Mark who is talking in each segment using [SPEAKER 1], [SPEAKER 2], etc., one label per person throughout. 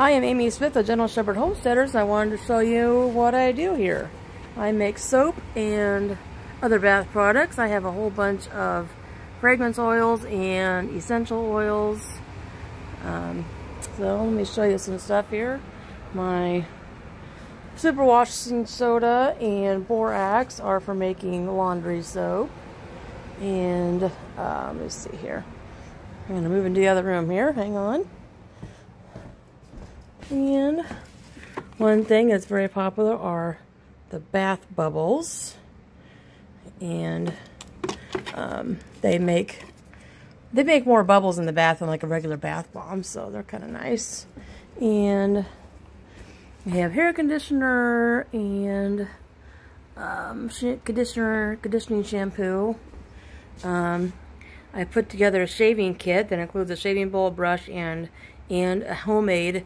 [SPEAKER 1] I am Amy Smith of Gentle Shepherd Homesteaders. I wanted to show you what I do here. I make soap and other bath products. I have a whole bunch of fragrance oils and essential oils. Um, so let me show you some stuff here. My super washing soda and borax are for making laundry soap. And uh, let me see here. I'm going to move into the other room here. Hang on. And one thing that's very popular are the bath bubbles. And um, they make they make more bubbles in the bath than like a regular bath bomb, so they're kind of nice. And we have hair conditioner and um, conditioner, conditioning shampoo. Um, I put together a shaving kit that includes a shaving bowl, brush, and and a homemade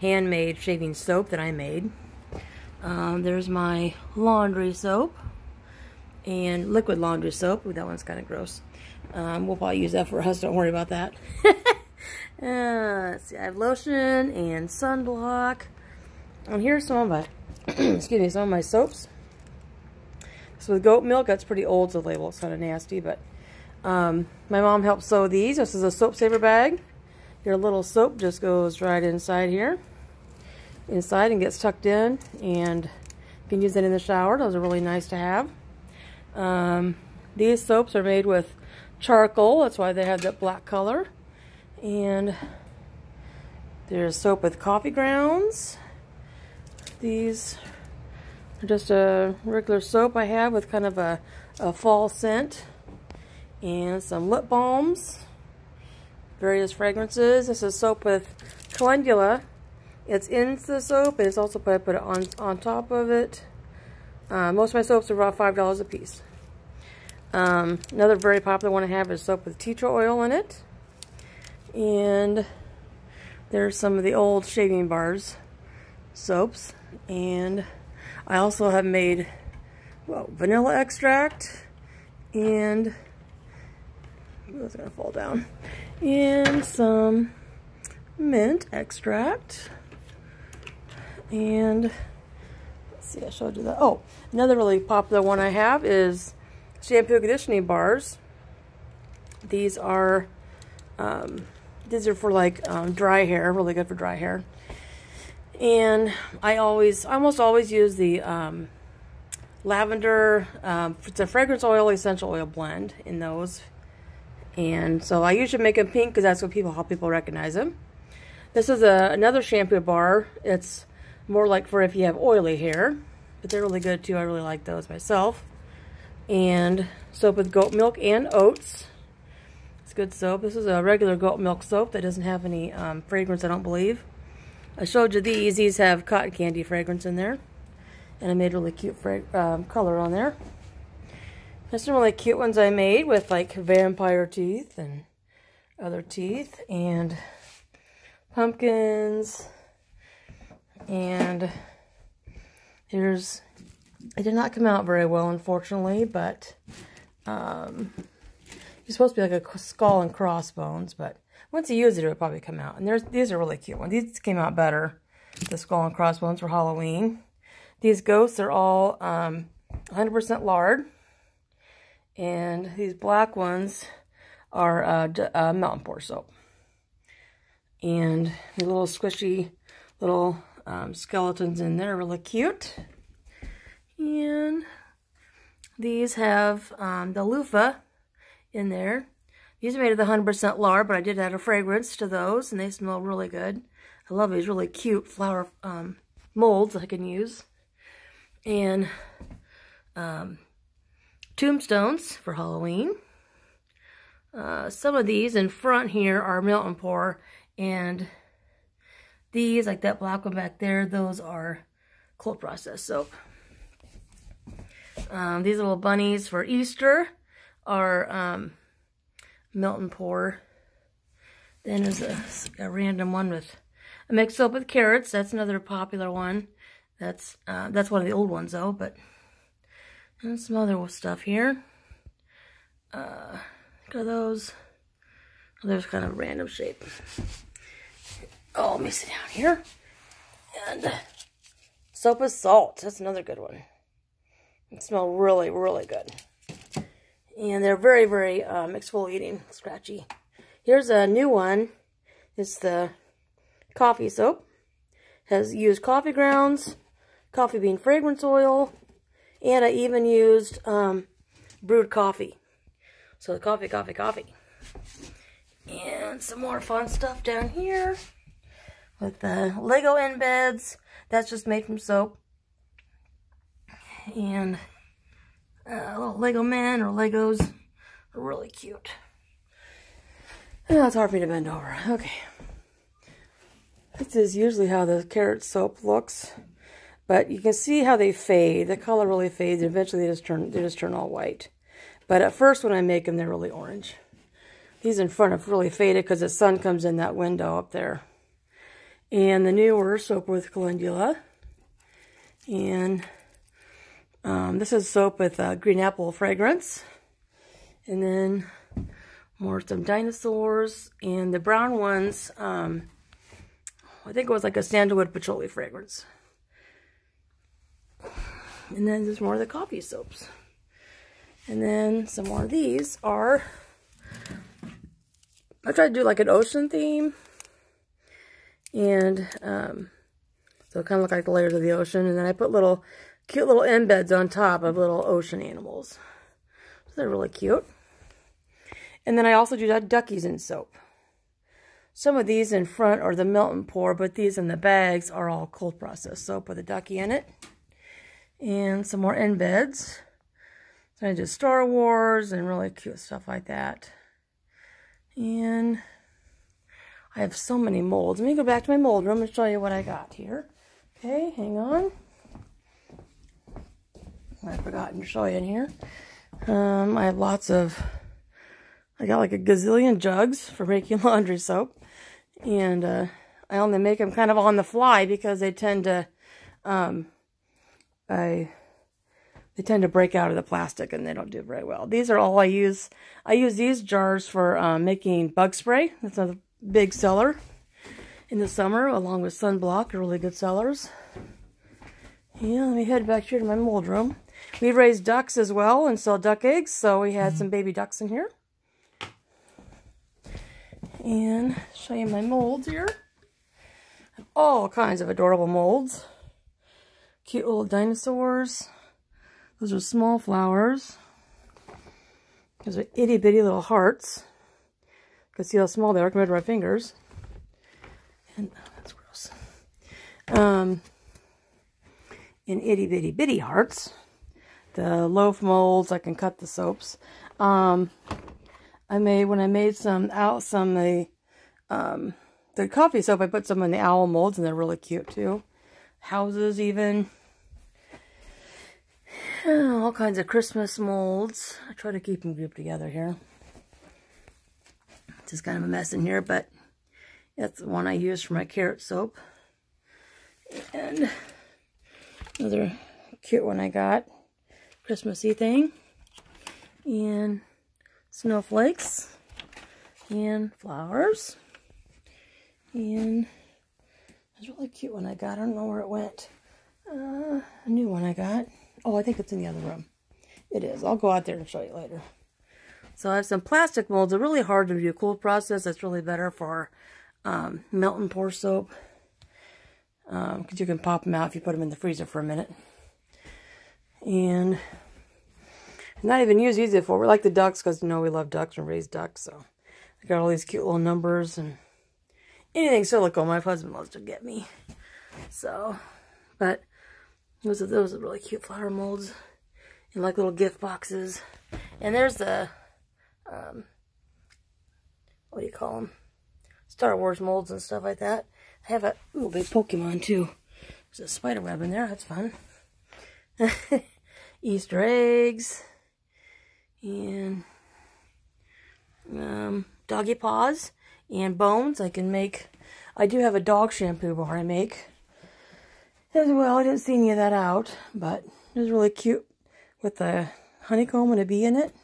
[SPEAKER 1] handmade shaving soap that I made. Um, there's my laundry soap and liquid laundry soap. Ooh, that one's kind of gross. Um, we'll probably use that for us. Don't worry about that. uh, see. I have lotion and sunblock. And here's some of my, excuse me, some of my soaps. So with goat milk, that's pretty old, the label it's kind of nasty, but um, my mom helped sew these. This is a soap saver bag. Your little soap just goes right inside here inside and gets tucked in and you can use it in the shower. Those are really nice to have. Um, these soaps are made with charcoal. That's why they have that black color. And there's soap with coffee grounds. These are just a regular soap I have with kind of a, a fall scent. And some lip balms. Various fragrances. This is soap with calendula it's in the soap, and it's also put, I put it on, on top of it. Uh, most of my soaps are about $5 a piece. Um, another very popular one I have is soap with tea tree oil in it. And there's some of the old shaving bars soaps. And I also have made well, vanilla extract and that's gonna fall down. And some mint extract. And let's see, I showed you that. Oh, another really popular one I have is shampoo conditioning bars. These are um, these are for like um, dry hair, really good for dry hair. And I always, almost always use the um, lavender, um, it's a fragrance oil, essential oil blend in those. And so I usually make them pink because that's what people, how people recognize them. This is a, another shampoo bar. It's more like for if you have oily hair. But they're really good too. I really like those myself. And soap with goat milk and oats. It's good soap. This is a regular goat milk soap that doesn't have any um, fragrance, I don't believe. I showed you these. These have cotton candy fragrance in there. And I made a really cute um, color on there. There's some really cute ones I made with like vampire teeth and other teeth and pumpkins. And here's it did not come out very well unfortunately but um it's supposed to be like a skull and crossbones but once you use it it'll probably come out. And there's these are really cute ones. These came out better the skull and crossbones for halloween. These ghosts are all um 100 percent lard and these black ones are uh, uh, melt and pour soap and the little squishy little um, skeletons in there, are really cute. And these have um, the loofah in there. These are made of the 100% lard, but I did add a fragrance to those, and they smell really good. I love these really cute flower um, molds I can use. And um, tombstones for Halloween. Uh, some of these in front here are melt and pour, and these, like that black one back there, those are cold process soap. Um, these little bunnies for Easter are um, melt and pour. Then there's a, a, random one with a mixed soap with carrots. That's another popular one. That's uh, that's one of the old ones though, but and some other stuff here. Uh, look at those. Oh, there's kind of random shape. Oh, let me sit down here. And soap with salt. That's another good one. It smell really, really good. And they're very, very um, exfoliating, scratchy. Here's a new one. It's the coffee soap. Has used coffee grounds, coffee bean fragrance oil, and I even used um, brewed coffee. So the coffee, coffee, coffee. And some more fun stuff down here with the Lego embeds. That's just made from soap. And uh, little Lego men or Legos are really cute. Oh, it's hard for me to bend over. Okay. This is usually how the carrot soap looks. But you can see how they fade. The color really fades. Eventually they just turn they just turn all white. But at first when I make them, they're really orange. These in front have really faded because the sun comes in that window up there. And the newer soap with calendula. And um, this is soap with uh, green apple fragrance. And then more some dinosaurs. And the brown ones, um, I think it was like a sandalwood patchouli fragrance. And then there's more of the coffee soaps. And then some more of these are, I tried to do like an ocean theme. And um, so it kind of look like the layers of the ocean. And then I put little cute little embeds on top of little ocean animals. So they're really cute. And then I also do duckies in soap. Some of these in front are the melt and pour, but these in the bags are all cold process soap with a ducky in it. And some more embeds. So I did Star Wars and really cute stuff like that. And I have so many molds. Let me go back to my mold room and show you what I got here. Okay, hang on. I've forgotten to show you in here. Um, I have lots of, I got like a gazillion jugs for making laundry soap. And uh, I only make them kind of on the fly because they tend to, um, I, they tend to break out of the plastic and they don't do very well. These are all I use. I use these jars for um, making bug spray. That's a big seller in the summer along with sunblock, really good sellers. Yeah, let me head back here to my mold room. We raise ducks as well and sell duck eggs, so we had some baby ducks in here. And show you my molds here. All kinds of adorable molds. Cute little dinosaurs. Those are small flowers. Those are itty bitty little hearts. You can see how small they are compared to my fingers. And oh, that's gross. Um, in itty bitty bitty hearts the loaf molds. I can cut the soaps. Um, I made, when I made some out, some, the, um, the coffee soap, I put some in the owl molds and they're really cute too. Houses even. All kinds of Christmas molds. I try to keep them grouped together here. It's just kind of a mess in here, but that's the one I use for my carrot soap. And another cute one I got. Christmassy thing. And snowflakes. And flowers. And it's really cute one I got. I don't know where it went. Uh, a new one I got. Oh, I think it's in the other room. It is. I'll go out there and show you later. So I have some plastic molds. They're really hard to do cold process. That's really better for um, melt pour soap. Because um, you can pop them out if you put them in the freezer for a minute. And not even use these before. We like the ducks because, you know, we love ducks and raise ducks. So I got all these cute little numbers and anything silicone my husband loves to get me. So, but those are, those are really cute flower molds and like little gift boxes. And there's the, um, what do you call them? Star Wars molds and stuff like that. I have a little big Pokemon too. There's a spider web in there. That's fun. Easter eggs and um, doggy paws and bones. I can make, I do have a dog shampoo bar I make as well. I didn't see any of that out, but it was really cute with the honeycomb and a bee in it.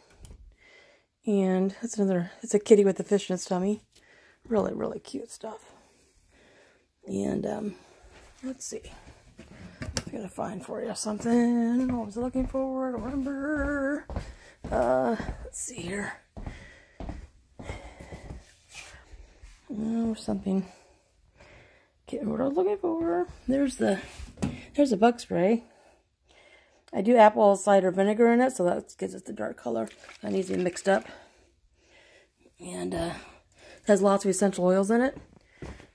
[SPEAKER 1] And that's another, it's a kitty with a fish in its tummy. Really, really cute stuff. And um, let's see. I'm gonna find for you something. I was looking for. Remember? Uh, let's see here. Oh, something. Get what I was looking for. There's the there's a bug spray. I do apple cider vinegar in it, so that gives it the dark color. That needs to be mixed up. And uh, has lots of essential oils in it.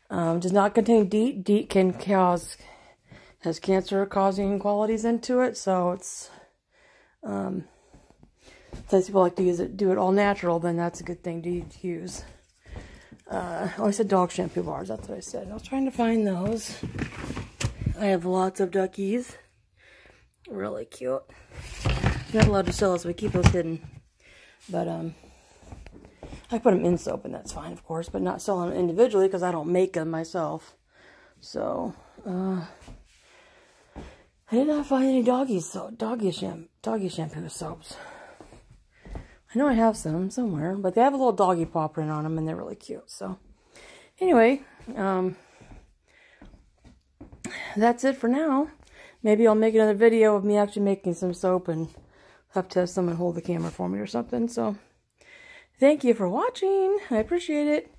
[SPEAKER 1] Um, does not contain DEET. DEET can cause, has cancer causing qualities into it, so it's, um, since people like to use it, do it all natural, then that's a good thing to use. Uh, oh, I said dog shampoo bars, that's what I said. I was trying to find those. I have lots of duckies. Really cute. Not allowed to sell, so we keep those hidden. But, um, I put them in soap, and that's fine, of course, but not selling them individually because I don't make them myself. So, uh, I did not find any doggy so doggy sham doggy shampoo soaps. I know I have some somewhere, but they have a little doggy paw print on them, and they're really cute. So, anyway, um, that's it for now. Maybe I'll make another video of me actually making some soap and have to have someone hold the camera for me or something. So. Thank you for watching. I appreciate it.